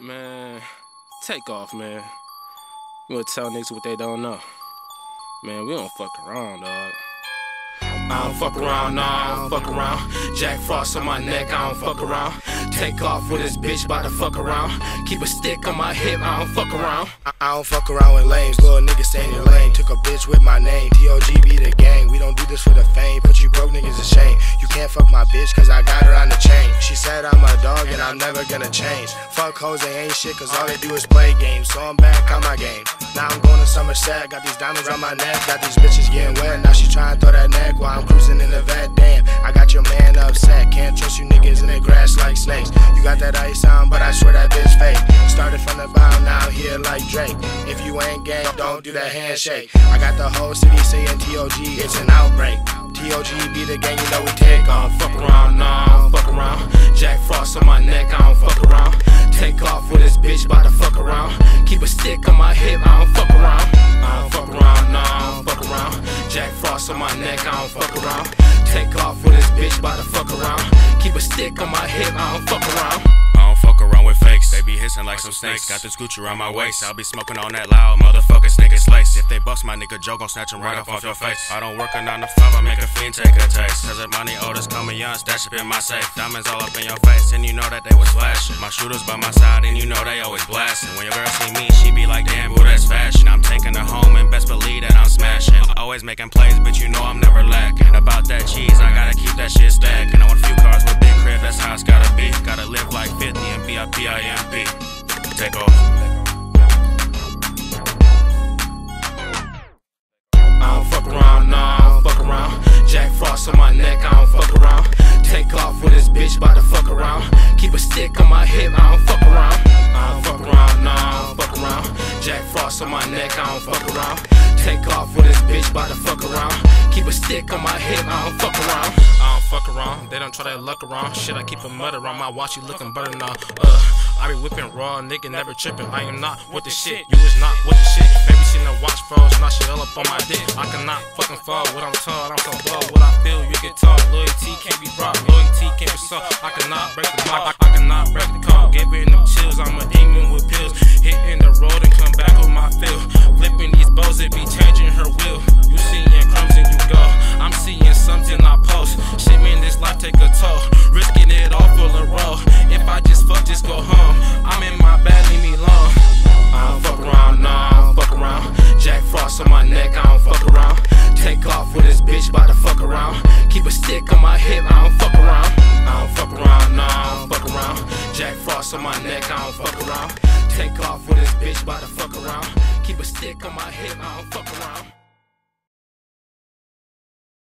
Man, take off, man. You gonna tell niggas what they don't know. Man, we don't fuck around, dog. I don't fuck around, nah, I don't fuck around. Jack Frost on my neck, I don't fuck around. Take off with this bitch, bout to fuck around. Keep a stick on my hip, I don't fuck around. I, I don't fuck around with lames, little nigga stay in your lane. Took a bitch with my name, TOG be the gang. We don't do this for the fame, put you broke niggas to shame. You can't fuck my bitch, cause I got and I'm never gonna change. Fuck hoes, they ain't shit, cause all they do is play games. So I'm back on my game. Now I'm going to Somerset, got these diamonds on my neck, got these bitches getting wet. Now she trying to throw that neck while I'm cruising in the vet. Damn, I got your man upset. Can't trust you niggas in the grass like snakes. You got that ice on, but I swear that bitch fake. Started from the bottom, now here like Drake. If you ain't gang, don't do that handshake. I got the whole city saying TOG, it's an outbreak. TOG be the gang, you know we take off. fuck around, nah, Frost on my neck, I don't fuck around. Take off with this bitch, bout to fuck around. Keep a stick on my hip, I don't fuck around. I don't fuck around, nah, I don't fuck around. Jack Frost on my neck, I don't fuck around. Take off with this bitch, bout to fuck around. Keep a stick on my hip, I don't fuck around. Like some snakes. Got this Gucci around my waist, I'll be smoking on that loud motherfucker niggas lace. If they bust my nigga Joe, gon' snatch him right off off your face. I don't work a 9 to 5, I make a fiend take a taste. Cause if money orders coming young, stash up in my safe. Diamonds all up in your face, and you know that they was flashing. My shooters by my side, and you know they always blasting. When your girl see me, she be like, damn, boo, that's fashion. I'm taking her home, and best believe that I'm smashing. Always making plays, but you know I'm never lacking. About that cheese, I gotta Take off. I don't fuck around, nah, don't fuck around. Jack Frost on my neck, I don't fuck around. Take off with this bitch, bout to fuck around. Keep a stick on my hip, I don't fuck around. I don't fuck around, nah, I don't fuck around. Jack Frost on my neck, I don't fuck around. Take off with this bitch, bout to fuck around. Keep a stick on my hip, I don't fuck around. Around, they don't try that luck around. Shit, I keep a mud around my watch, you looking better now. Uh, I be whipping raw, nigga never tripping. I am not with the shit, you is not with the shit. Baby, seen the watch froze, now she all up on my dick. I cannot fucking fall what I'm told, I'm so blow what I feel, you can talk. Loyalty can't be brought, loyalty can't be sold. I cannot break the law, I, I cannot break the code. Giving them chills, I'm a demon with pills. Hitting the road and come back take a toll. Risking it all for the road. If I just fuck, just go home. I'm in my bed, leave me alone. I don't fuck around, nah, I don't fuck around. Jack Frost on my neck, I don't fuck around. Take off with this bitch, bout to fuck around. Keep a stick on my hip, I don't fuck around. I don't fuck around, nah, I don't fuck around. Jack Frost on my neck, I don't fuck around. Take off with this bitch, bout to fuck around. Keep a stick on my hip, I don't fuck around.